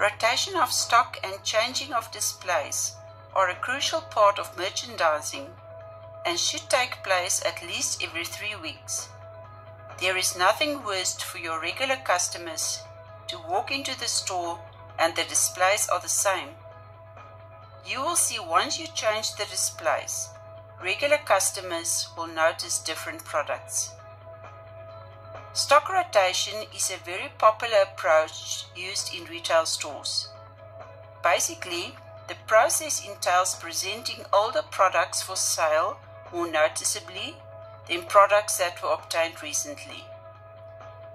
Rotation of stock and changing of displays are a crucial part of merchandising and should take place at least every three weeks. There is nothing worse for your regular customers to walk into the store and the displays are the same. You will see once you change the displays, regular customers will notice different products. Stock rotation is a very popular approach used in retail stores. Basically, the process entails presenting older products for sale more noticeably than products that were obtained recently.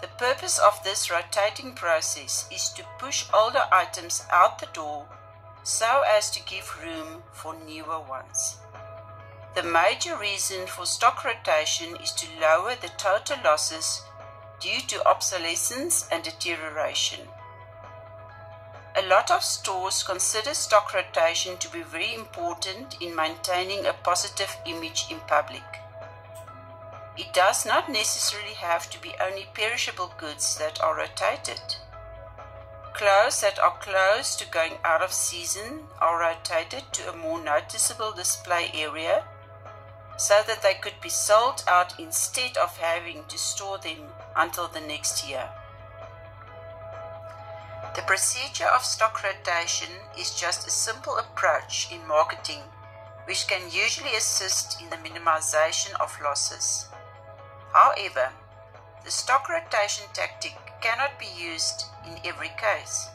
The purpose of this rotating process is to push older items out the door so as to give room for newer ones. The major reason for stock rotation is to lower the total losses due to obsolescence and deterioration. A lot of stores consider stock rotation to be very important in maintaining a positive image in public. It does not necessarily have to be only perishable goods that are rotated. Clothes that are close to going out of season are rotated to a more noticeable display area so that they could be sold out instead of having to store them until the next year. The procedure of stock rotation is just a simple approach in marketing which can usually assist in the minimization of losses. However, the stock rotation tactic cannot be used in every case.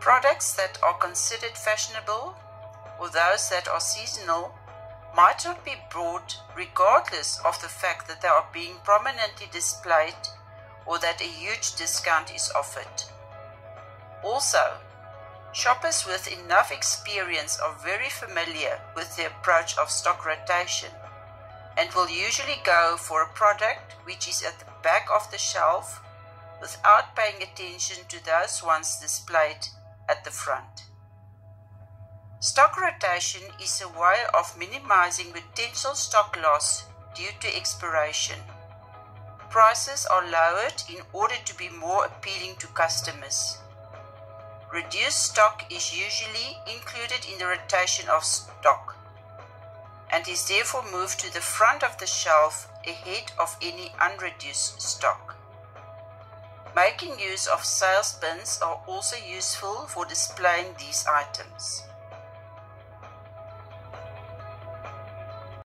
Products that are considered fashionable or those that are seasonal might not be bought regardless of the fact that they are being prominently displayed or that a huge discount is offered. Also, shoppers with enough experience are very familiar with the approach of stock rotation and will usually go for a product which is at the back of the shelf without paying attention to those ones displayed at the front. Stock rotation is a way of minimizing potential stock loss due to expiration. Prices are lowered in order to be more appealing to customers. Reduced stock is usually included in the rotation of stock and is therefore moved to the front of the shelf ahead of any unreduced stock. Making use of sales bins are also useful for displaying these items.